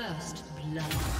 First blood.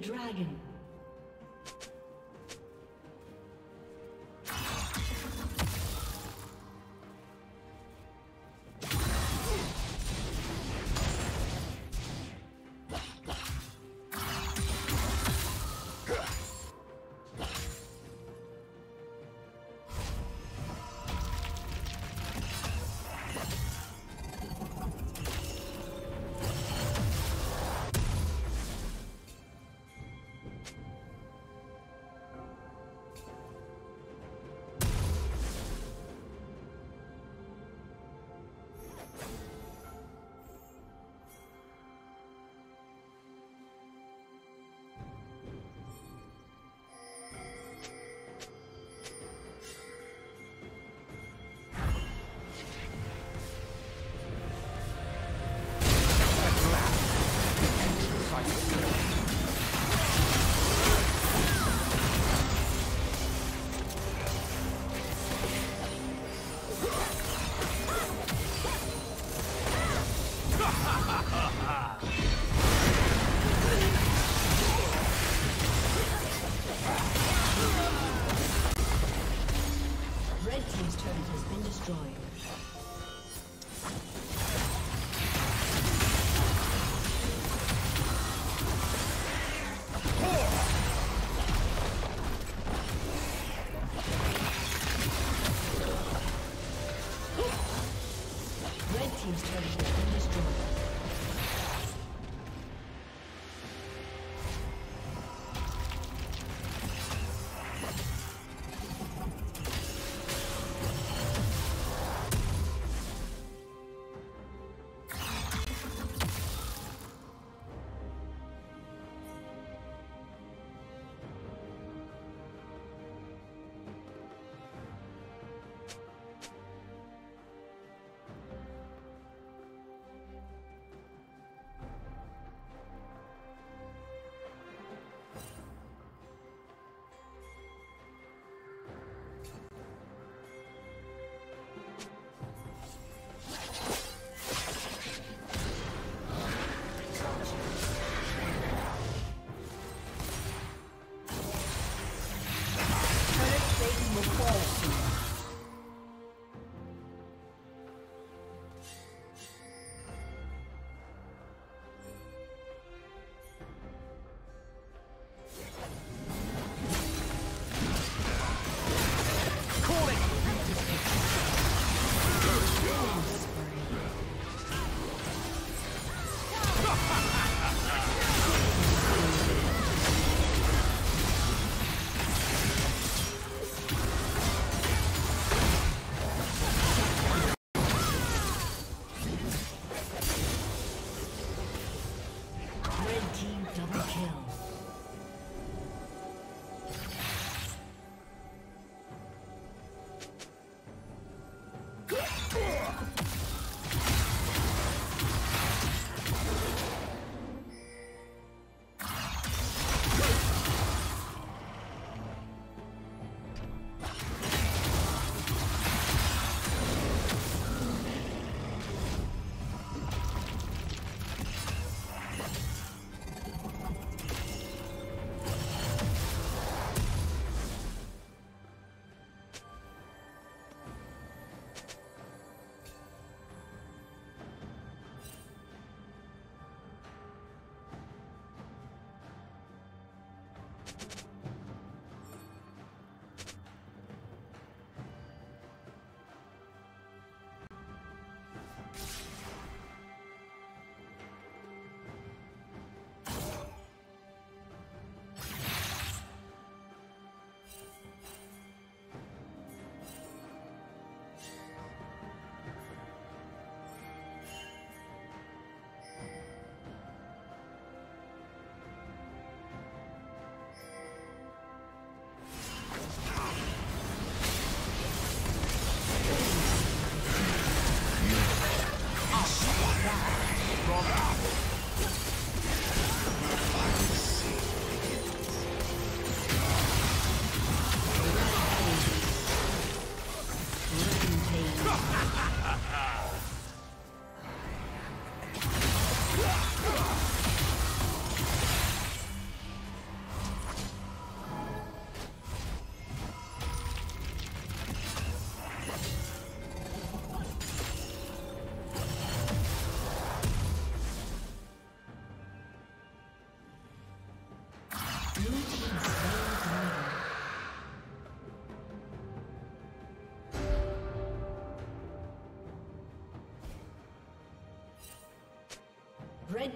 the dragon.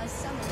A summoner.